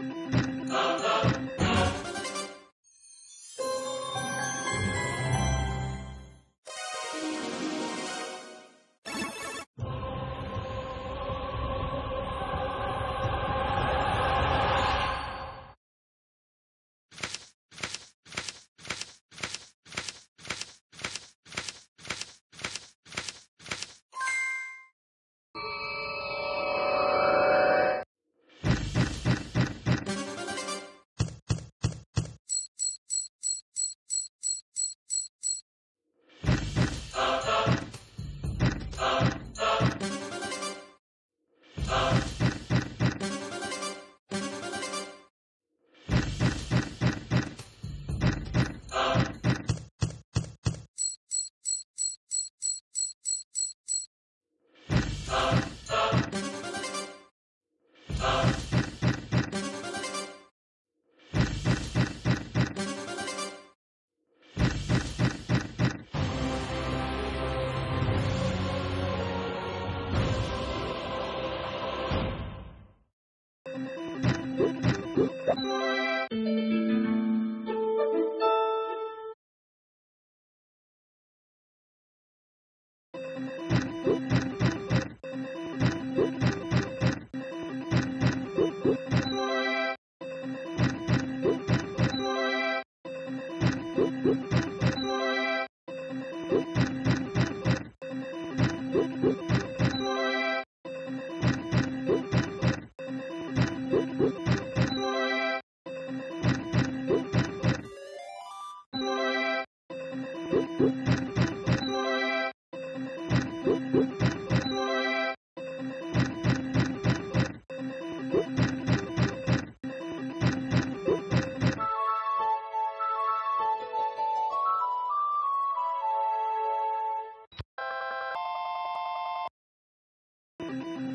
Thank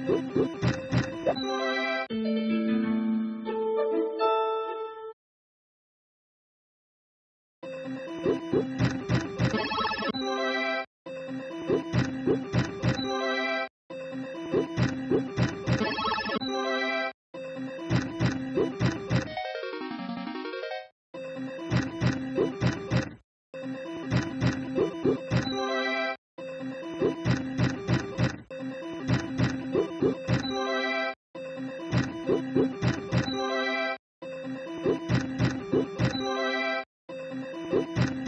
you. Oops.